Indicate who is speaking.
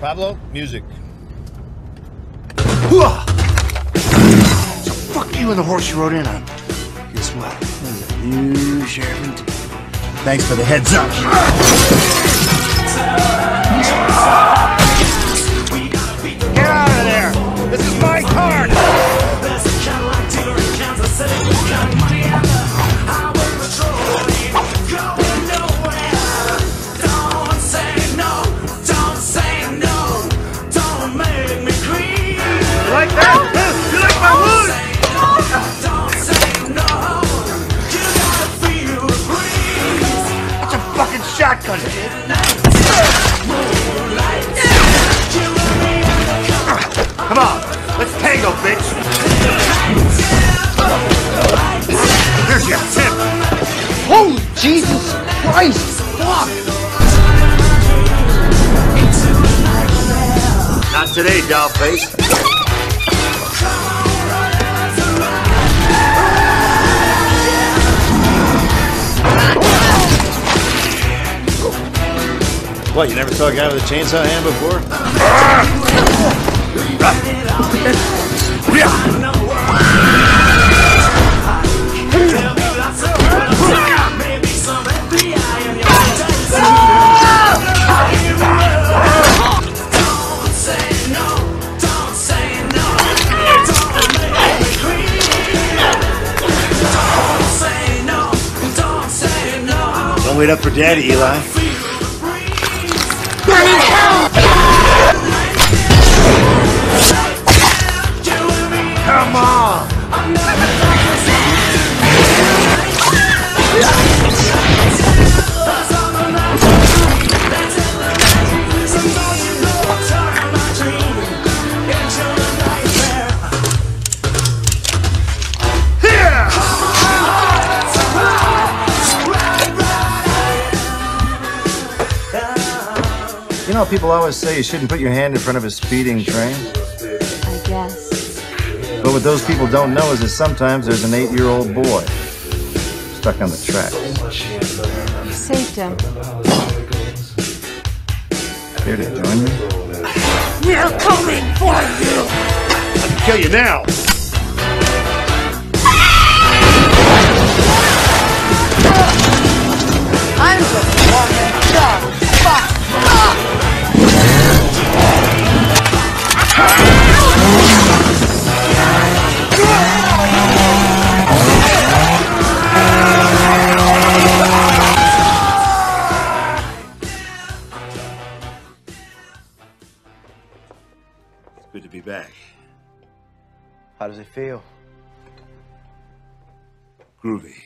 Speaker 1: Pablo, music.
Speaker 2: So fuck you and the horse you rode in on. Guess what? New sheriff. Thanks for the heads up. Shotgun. Come on, let's tango, bitch. Here's your tip.
Speaker 3: Holy Jesus Christ! Fuck!
Speaker 2: Not today, dollface.
Speaker 1: What, you never saw a guy with a chainsaw hand before?
Speaker 2: Don't wait up for daddy, Eli.
Speaker 1: Know, people always say you shouldn't put your hand in front of a speeding train.
Speaker 4: I guess.
Speaker 1: But what those people don't know is that sometimes there's an eight-year-old boy stuck on the track.
Speaker 4: You saved him.
Speaker 1: Here to join me?
Speaker 2: We're coming for you! I can kill you now! To be back.
Speaker 3: How does it feel?
Speaker 2: Groovy.